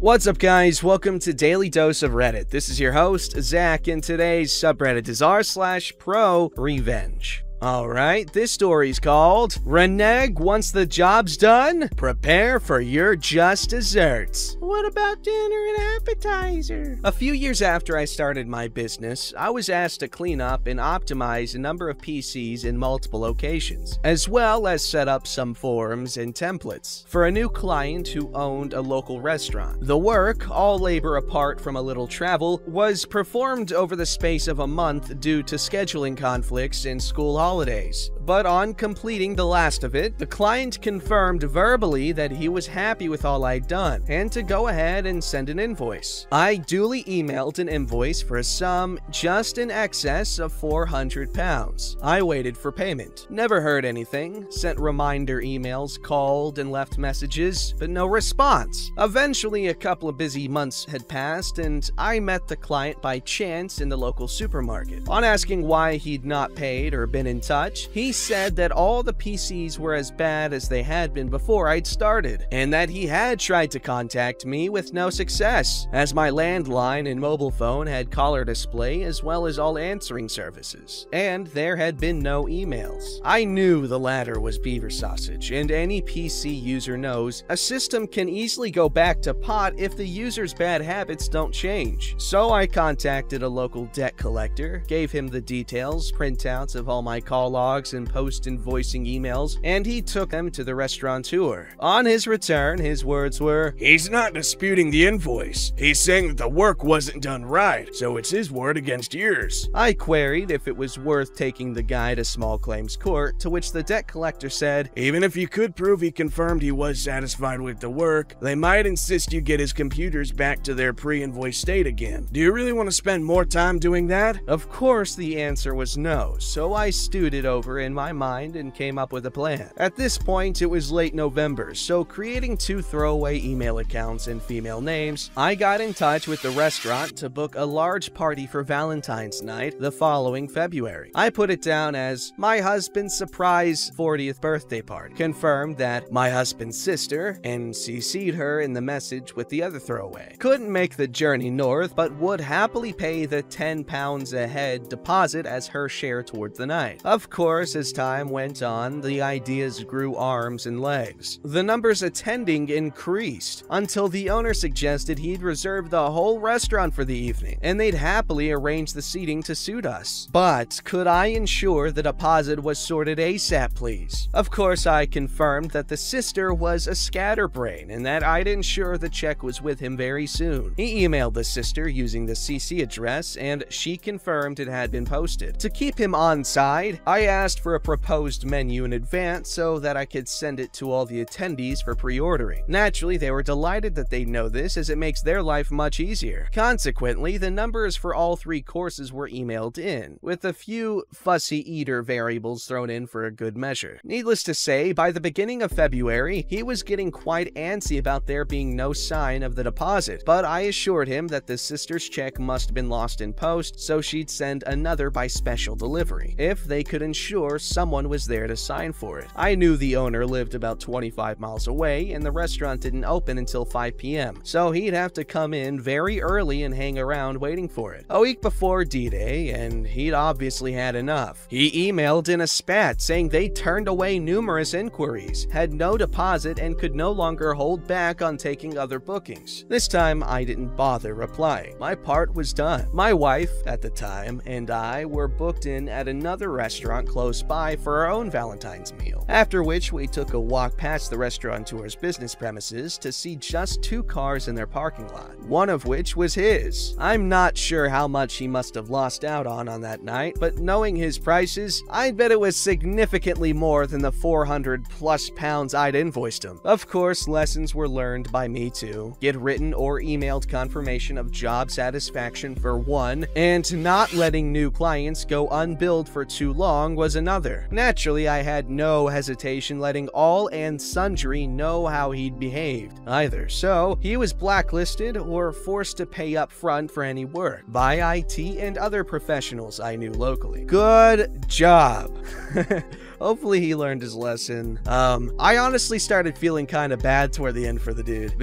What's up, guys? Welcome to Daily Dose of Reddit. This is your host, Zach, and today's subreddit is r slash pro revenge. Alright, this story's called Reneg Once the Job's Done, Prepare for Your Just Desserts. What about dinner and appetizer? A few years after I started my business, I was asked to clean up and optimize a number of PCs in multiple locations, as well as set up some forms and templates for a new client who owned a local restaurant. The work, all labor apart from a little travel, was performed over the space of a month due to scheduling conflicts and school holidays holidays. But on completing the last of it, the client confirmed verbally that he was happy with all I'd done and to go ahead and send an invoice. I duly emailed an invoice for a sum just in excess of 400 pounds. I waited for payment. Never heard anything, sent reminder emails, called and left messages, but no response. Eventually, a couple of busy months had passed and I met the client by chance in the local supermarket. On asking why he'd not paid or been in touch, he said that all the PCs were as bad as they had been before I'd started, and that he had tried to contact me with no success, as my landline and mobile phone had caller display as well as all answering services, and there had been no emails. I knew the latter was beaver sausage, and any PC user knows a system can easily go back to pot if the user's bad habits don't change. So I contacted a local debt collector, gave him the details, printouts of all my call logs and post invoicing emails, and he took them to the restaurateur. On his return, his words were, He's not disputing the invoice. He's saying that the work wasn't done right, so it's his word against yours. I queried if it was worth taking the guy to small claims court, to which the debt collector said, Even if you could prove he confirmed he was satisfied with the work, they might insist you get his computers back to their pre invoice state again. Do you really want to spend more time doing that? Of course, the answer was no, so I stewed it over in my mind and came up with a plan. At this point, it was late November, so creating two throwaway email accounts and female names, I got in touch with the restaurant to book a large party for Valentine's night the following February. I put it down as my husband's surprise 40th birthday party, confirmed that my husband's sister, and CC'd her in the message with the other throwaway, couldn't make the journey north but would happily pay the 10 pounds a head deposit as her share towards the night. Of course, as time went on, the ideas grew arms and legs. The numbers attending increased until the owner suggested he'd reserve the whole restaurant for the evening, and they'd happily arrange the seating to suit us. But could I ensure the deposit was sorted ASAP, please? Of course, I confirmed that the sister was a scatterbrain and that I'd ensure the check was with him very soon. He emailed the sister using the CC address, and she confirmed it had been posted. To keep him on side, I asked for a proposed menu in advance so that I could send it to all the attendees for pre-ordering. Naturally, they were delighted that they know this as it makes their life much easier. Consequently, the numbers for all three courses were emailed in, with a few fussy eater variables thrown in for a good measure. Needless to say, by the beginning of February, he was getting quite antsy about there being no sign of the deposit, but I assured him that the sister's check must have been lost in post, so she'd send another by special delivery. If they could ensure someone was there to sign for it. I knew the owner lived about 25 miles away and the restaurant didn't open until 5 p.m., so he'd have to come in very early and hang around waiting for it. A week before D-Day, and he'd obviously had enough. He emailed in a spat saying they turned away numerous inquiries, had no deposit, and could no longer hold back on taking other bookings. This time, I didn't bother replying. My part was done. My wife, at the time, and I were booked in at another restaurant close by for our own Valentine's meal. After which, we took a walk past the restaurateur's business premises to see just two cars in their parking lot, one of which was his. I'm not sure how much he must have lost out on on that night, but knowing his prices, I'd bet it was significantly more than the 400 plus pounds I'd invoiced him. Of course, lessons were learned by me too. Get written or emailed confirmation of job satisfaction for one, and not letting new clients go unbilled for too long was another another. Naturally, I had no hesitation letting all and sundry know how he'd behaved either, so he was blacklisted or forced to pay up front for any work by IT and other professionals I knew locally. Good job. Hopefully he learned his lesson. Um, I honestly started feeling kind of bad toward the end for the dude.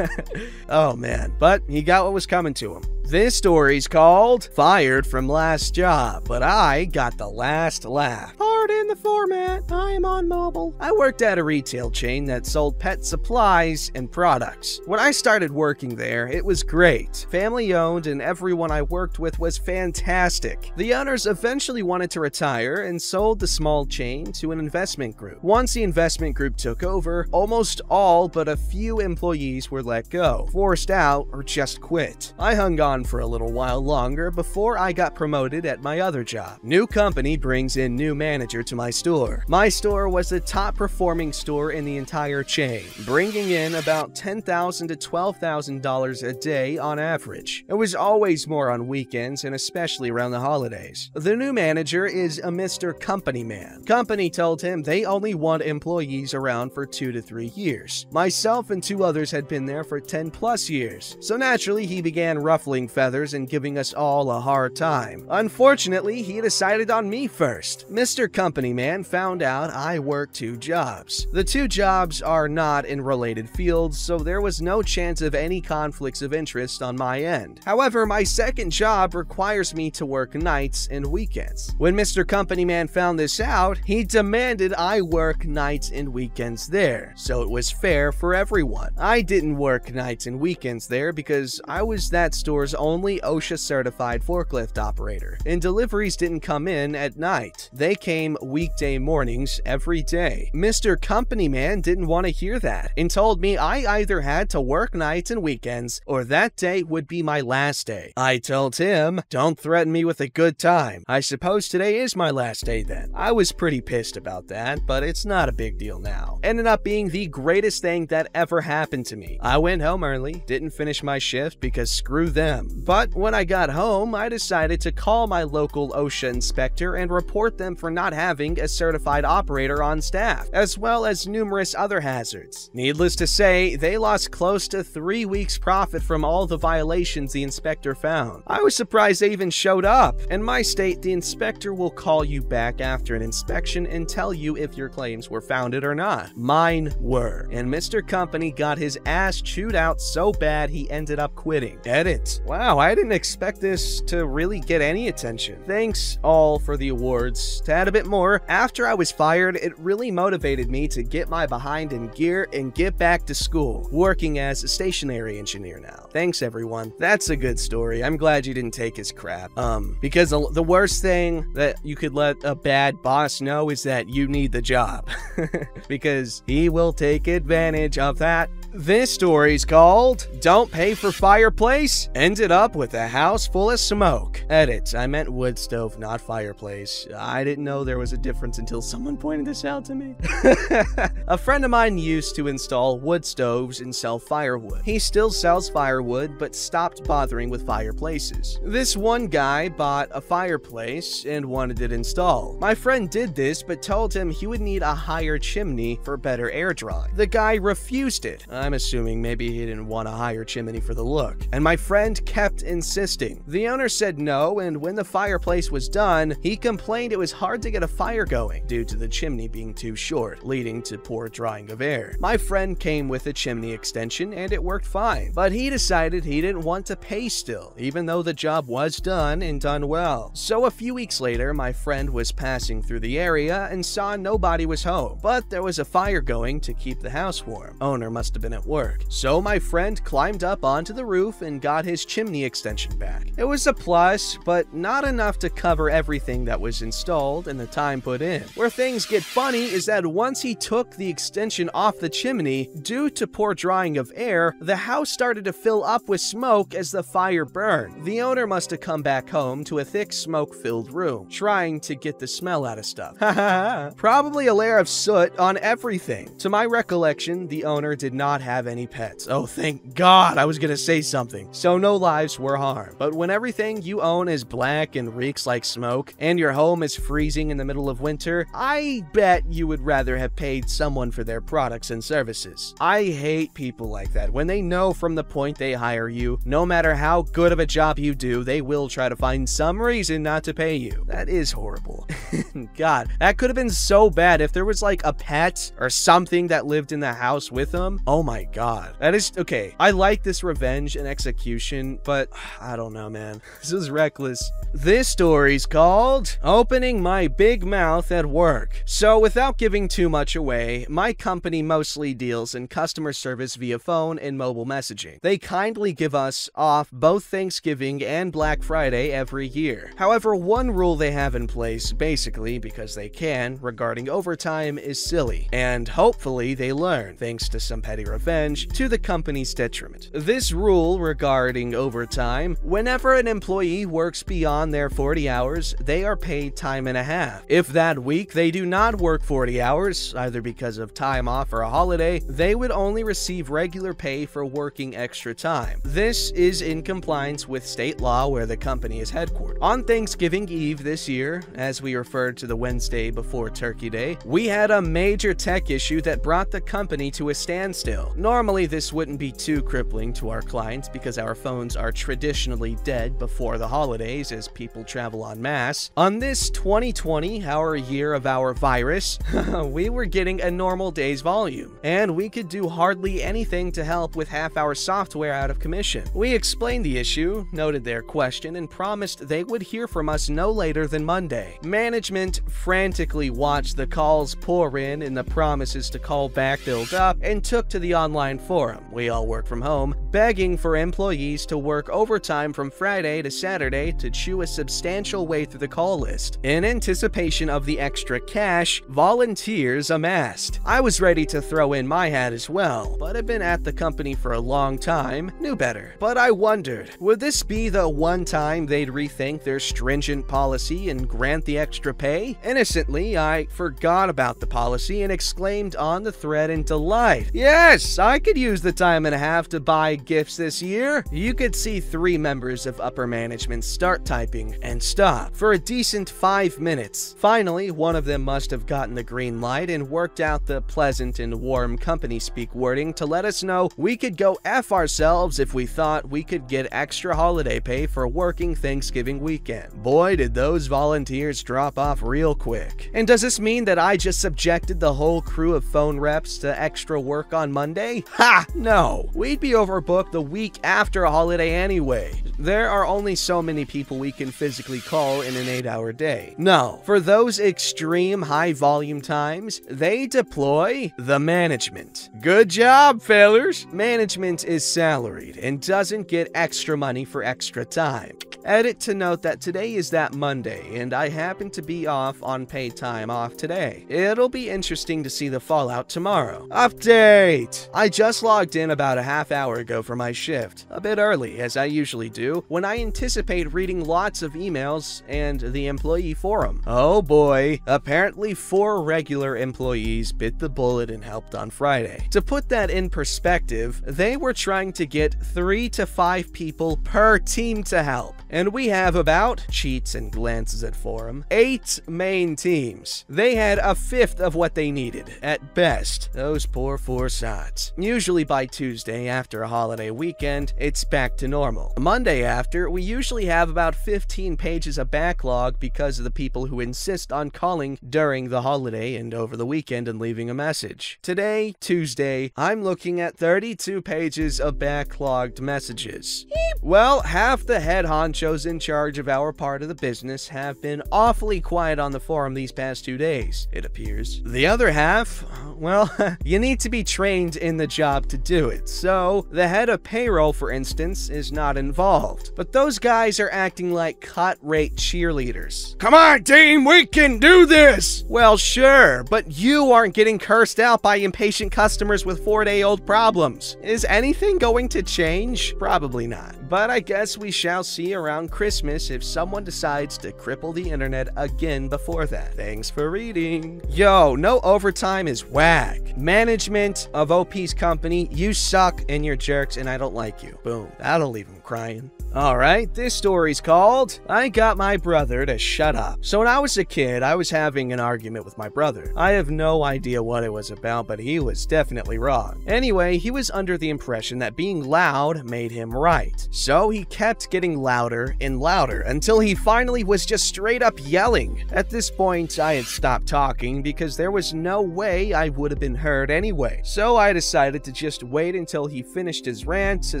oh man. But he got what was coming to him. This story's called Fired from Last Job, but I got the last laugh. Pardon the format, I am on mobile. I worked at a retail chain that sold pet supplies and products. When I started working there, it was great. Family owned, and everyone I worked with was fantastic. The owners eventually wanted to retire and sold the small chain to an investment group. Once the investment group took over, almost all but a few employees were let go, forced out, or just quit. I hung on for a little while longer before I got promoted at my other job. New company brings in new manager to my store. My store was the top performing store in the entire chain, bringing in about 10,000 to $12,000 a day on average. It was always more on weekends and especially around the holidays. The new manager is a Mr. Company Man. Company told him they only want employees around for two to three years. Myself and two others had been there for 10 plus years, so naturally he began ruffling feathers and giving us all a hard time. Unfortunately, he decided on me first. Mr. Company Company man found out I work two jobs. The two jobs are not in related fields, so there was no chance of any conflicts of interest on my end. However, my second job requires me to work nights and weekends. When Mr. Company Man found this out, he demanded I work nights and weekends there, so it was fair for everyone. I didn't work nights and weekends there because I was that store's only OSHA certified forklift operator, and deliveries didn't come in at night. They came weekday mornings every day. Mr. Company Man didn't want to hear that and told me I either had to work nights and weekends or that day would be my last day. I told him, don't threaten me with a good time. I suppose today is my last day then. I was pretty pissed about that, but it's not a big deal now. Ended up being the greatest thing that ever happened to me. I went home early, didn't finish my shift because screw them. But when I got home, I decided to call my local OSHA inspector and report them for not having a certified operator on staff, as well as numerous other hazards. Needless to say, they lost close to three weeks' profit from all the violations the inspector found. I was surprised they even showed up. In my state, the inspector will call you back after an inspection and tell you if your claims were founded or not. Mine were, and Mr. Company got his ass chewed out so bad he ended up quitting. Edit. Wow, I didn't expect this to really get any attention. Thanks all for the awards. To add a bit more, after I was fired, it really motivated me to get my behind in gear and get back to school, working as a stationary engineer now. Thanks everyone. That's a good story. I'm glad you didn't take his crap. Um, because the, worst thing that you could let a bad boss know is that you need the job. because he will take advantage of that this story's called Don't Pay for Fireplace Ended Up with a House Full of Smoke. Edit, I meant wood stove, not fireplace. I didn't know there was a difference until someone pointed this out to me. a friend of mine used to install wood stoves and sell firewood. He still sells firewood, but stopped bothering with fireplaces. This one guy bought a fireplace and wanted it installed. My friend did this, but told him he would need a higher chimney for better air drawing. The guy refused it. I'm assuming maybe he didn't want a higher chimney for the look. And my friend kept insisting. The owner said no, and when the fireplace was done, he complained it was hard to get a fire going due to the chimney being too short, leading to poor drawing of air. My friend came with a chimney extension and it worked fine, but he decided he didn't want to pay still, even though the job was done and done well. So a few weeks later, my friend was passing through the area and saw nobody was home, but there was a fire going to keep the house warm. Owner must have been at work. So my friend climbed up onto the roof and got his chimney extension back. It was a plus, but not enough to cover everything that was installed and the time put in. Where things get funny is that once he took the extension off the chimney, due to poor drawing of air, the house started to fill up with smoke as the fire burned. The owner must have come back home to a thick smoke-filled room, trying to get the smell out of stuff. Ha ha. Probably a layer of soot on everything. To my recollection, the owner did not have any pets. Oh, thank God, I was gonna say something. So no lives were harmed. But when everything you own is black and reeks like smoke, and your home is freezing in the the middle of winter, I bet you would rather have paid someone for their products and services. I hate people like that. When they know from the point they hire you, no matter how good of a job you do, they will try to find some reason not to pay you. That is horrible. God, that could have been so bad if there was like a pet or something that lived in the house with them. Oh my God. That is okay. I like this revenge and execution, but I don't know, man. This is reckless. This story's called Opening My Big Mouth at Work. So, without giving too much away, my company mostly deals in customer service via phone and mobile messaging. They kindly give us off both Thanksgiving and Black Friday every year. However, one rule they have in place, basically because they can, regarding overtime is silly, and hopefully they learn, thanks to some petty revenge, to the company's detriment. This rule regarding overtime, whenever an employee works beyond their 40 hours, they are paid time and a half. If that week they do not work 40 hours, either because of time off or a holiday, they would only receive regular pay for working extra time. This is in compliance with state law where the company is headquartered. On Thanksgiving Eve this year, as we referred to the Wednesday before Turkey Day, we had a major tech issue that brought the company to a standstill. Normally, this wouldn't be too crippling to our clients because our phones are traditionally dead before the holidays as people travel en masse. On this 2020, our year of our virus, we were getting a normal day's volume, and we could do hardly anything to help with half our software out of commission. We explained the issue, noted their question, and promised they would hear from us no later than Monday. Management frantically watched the calls pour in and the promises to call back build up and took to the online forum, we all work from home, begging for employees to work overtime from Friday to Saturday to chew a substantial way through the call list. In anticipation of the extra cash, volunteers amassed. I was ready to throw in my hat as well, but had been at the company for a long time, knew better. But I wondered, would this be the one time they'd rethink their stringent policy and grant the extra pay? Innocently, I forgot about the policy and exclaimed on the thread in delight, Yes, I could use the time and a half to buy gifts this year. You could see three members of upper management start typing and stop for a decent five minutes. Finally, one of them must have gotten the green light and worked out the pleasant and warm company speak wording to let us know we could go F ourselves if we thought we could get extra holiday pay for working Thanksgiving weekend. Boy, did those volunteers drop off real quick. And does this mean that I just subjected the whole crew of phone reps to extra work on Monday? Ha! No. We'd be overbooked the week after a holiday anyway. There are only so many people we can physically call in an 8 hour day. No. For those extreme high volume times, they deploy the management. Good job, fellers! Management is salaried and doesn't get extra money for extra time. Edit to note that today is that Monday, and I happen to be off on paid time off today. It'll be interesting to see the fallout tomorrow. Update! I just logged in about a half hour ago for my shift, a bit early, as I usually do, when I anticipate reading lots of emails and the employee forum. Oh boy, apparently four regular employees bit the bullet and helped on Friday. To put that in perspective, they were trying to get three to five people per team to help. And we have about, cheats and glances at forum, eight main teams. They had a fifth of what they needed, at best. Those poor four sods. Usually by Tuesday after a holiday weekend, it's back to normal. Monday after, we usually have about 15 pages of backlog because of the people who insist on calling during the holiday and over the weekend and leaving a message. Today, Tuesday, I'm looking at 32 pages of backlogged messages. Well, half the head honchos in charge of our part of the business have been awfully quiet on the forum these past two days, it appears. The other half, well, you need to be trained in the job to do it. So, the head of payroll, for instance, is not involved. But those guys are acting like cut rate cheerleaders. Come on, team, we can do this! Well, sure, but you aren't getting cursed out by impatient customers with four day old problems. Is anything going to change? Probably not. but I guess we shall see around Christmas if someone decides to cripple the internet again before that. Thanks for reading. Yo, no overtime is whack. Management of OP's company, you suck and you're jerks and I don't like you. Boom. That'll leave him crying. Alright, this story's called I Got My Brother to Shut Up. So when I was a kid, I was having an argument with my brother. I have no idea what it was about, but he was definitely wrong. Anyway, he was under the impression that being loud made him right. So he kept getting louder and louder until he finally was just straight up yelling. At this point, I had stopped talking because there was no way I would have been heard anyway. So I decided to just wait until he finished his rant to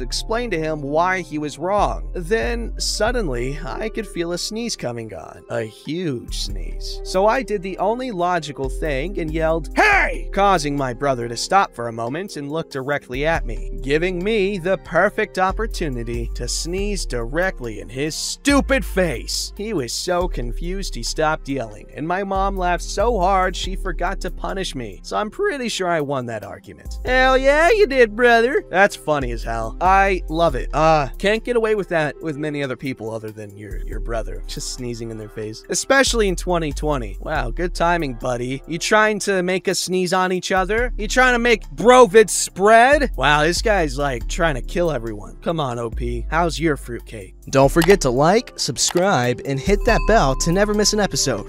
explain to him why he was wrong. Then, suddenly, I could feel a sneeze coming on. A huge sneeze. So I did the only logical thing and yelled, Hey! Causing my brother to stop for a moment and look directly at me, giving me the perfect opportunity to sneeze directly in his stupid face. He was so confused he stopped yelling, and my mom laughed so hard she forgot to punish me. So I'm pretty sure I won that argument. Hell yeah, you did, brother. That's funny as hell. I love it. Uh, can't get away with that with many other people other than your your brother just sneezing in their face especially in 2020 wow good timing buddy you trying to make us sneeze on each other you trying to make brovid spread wow this guy's like trying to kill everyone come on op how's your fruitcake don't forget to like subscribe and hit that bell to never miss an episode